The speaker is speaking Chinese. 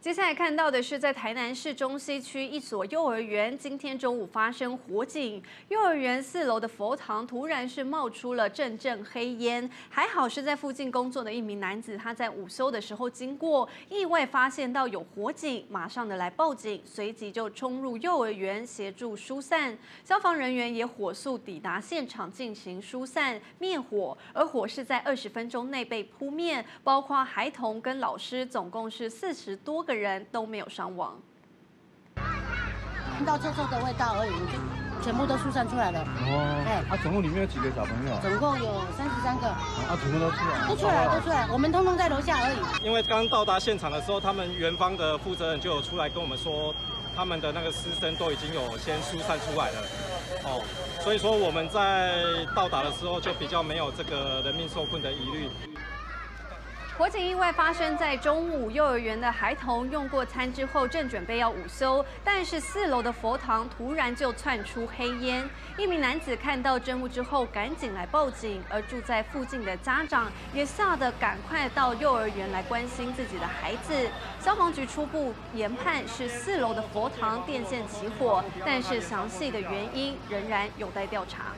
接下来看到的是，在台南市中西区一所幼儿园，今天中午发生火警，幼儿园四楼的佛堂突然是冒出了阵阵黑烟，还好是在附近工作的一名男子，他在午休的时候经过，意外发现到有火警，马上的来报警，随即就冲入幼儿园协助疏散，消防人员也火速抵达现场进行疏散灭火，而火是在二十分钟内被扑灭，包括孩童跟老师，总共是四十多个。个人都没有伤亡，闻到臭臭的味道而已，就全部都疏散出来了。哦，哎，啊，总共里面有几个小朋友？总共有三十三个。啊，全部都出来？都出来，都出来。我们通通在楼下而已。因为刚到达现场的时候，他们园方的负责人就有出来跟我们说，他们的那个师生都已经有先疏散出来了。哦，所以说我们在到达的时候就比较没有这个人命受困的疑虑。火警意外发生在中午，幼儿园的孩童用过餐之后，正准备要午休，但是四楼的佛堂突然就窜出黑烟。一名男子看到真物之后，赶紧来报警，而住在附近的家长也吓得赶快到幼儿园来关心自己的孩子。消防局初步研判是四楼的佛堂电线起火，但是详细的原因仍然有待调查。